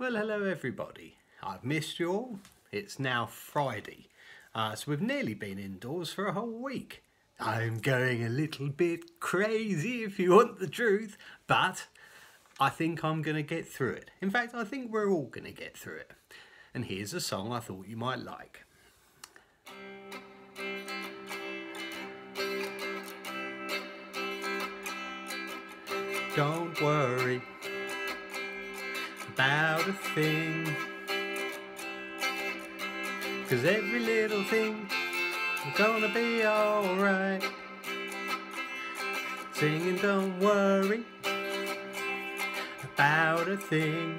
Well, hello everybody. I've missed you all. It's now Friday, uh, so we've nearly been indoors for a whole week. I'm going a little bit crazy if you want the truth, but I think I'm going to get through it. In fact, I think we're all going to get through it. And here's a song I thought you might like. Don't worry about a thing. Cause every little thing is gonna be alright. Singing don't worry about a thing.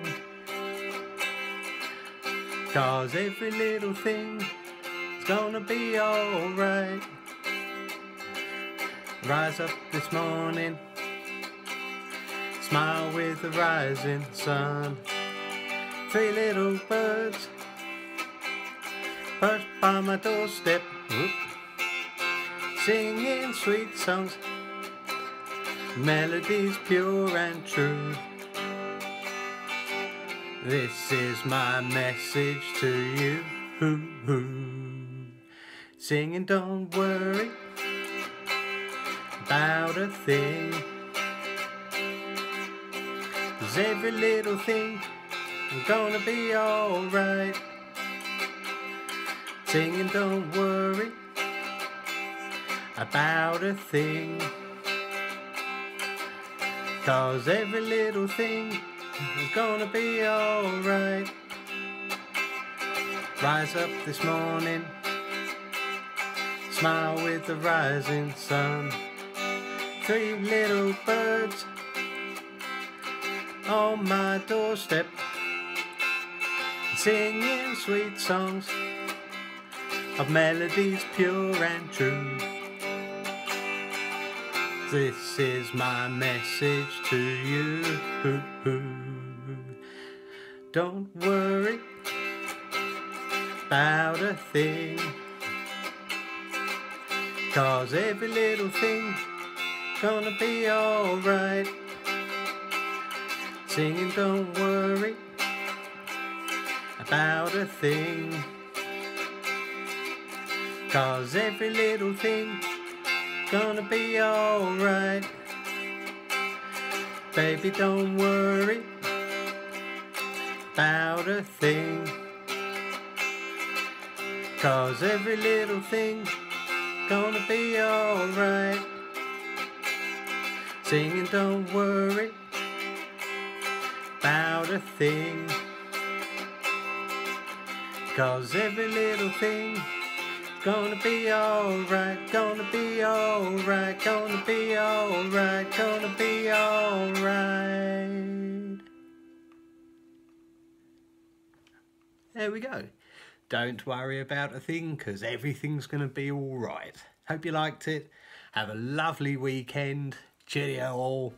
Cause every little thing is gonna be alright. Rise up this morning Smile with the rising sun. Three little birds perched by my doorstep, whoop, singing sweet songs, melodies pure and true. This is my message to you. Singing, don't worry about a thing. Cause every little thing is gonna be alright. Singing, don't worry about a thing. Cause every little thing is gonna be alright. Rise up this morning, smile with the rising sun. Three little birds on my doorstep, singing sweet songs of melodies pure and true. This is my message to you. Don't worry about a thing, cause every little thing gonna be alright singing don't worry about a thing. Cause every little thing gonna be alright. Baby don't worry about a thing. Cause every little thing gonna be alright. Singing don't worry a thing. Cause every little thing gonna be alright, gonna be alright, gonna be alright, gonna be alright. There we go. Don't worry about a thing because everything's to be alright. Hope you liked it. Have a lovely weekend. Cheerio all.